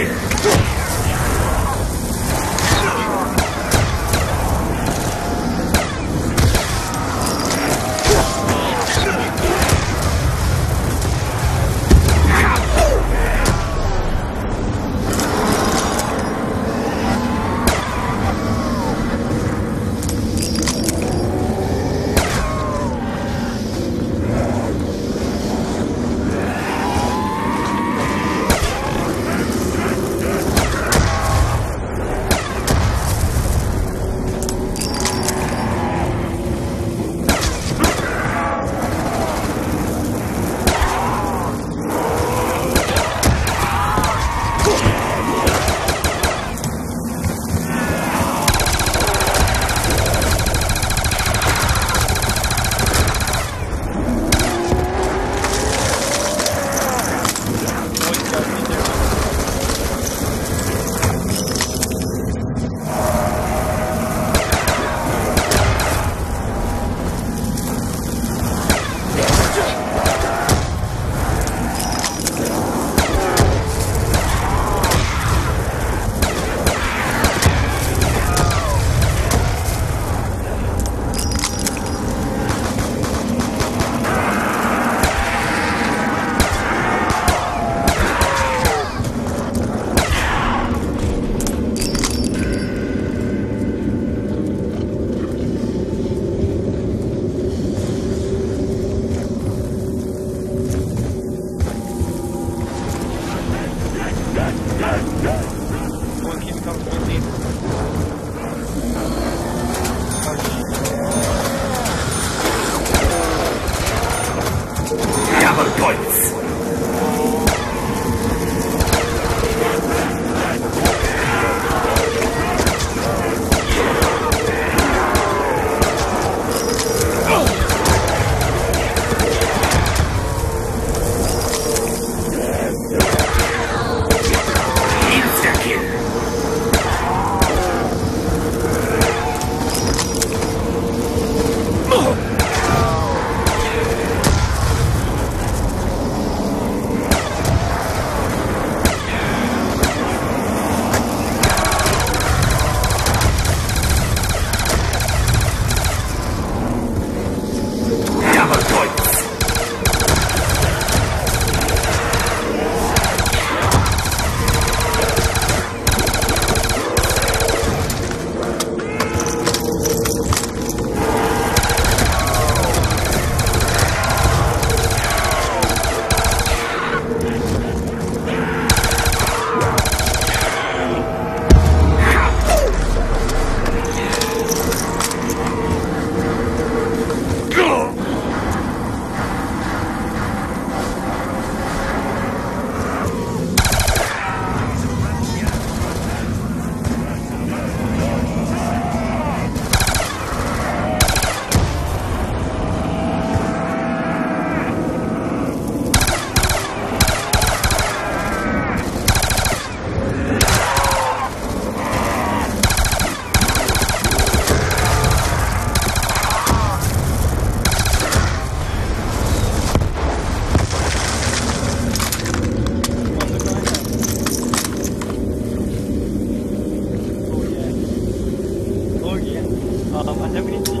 here. 어, 반장님.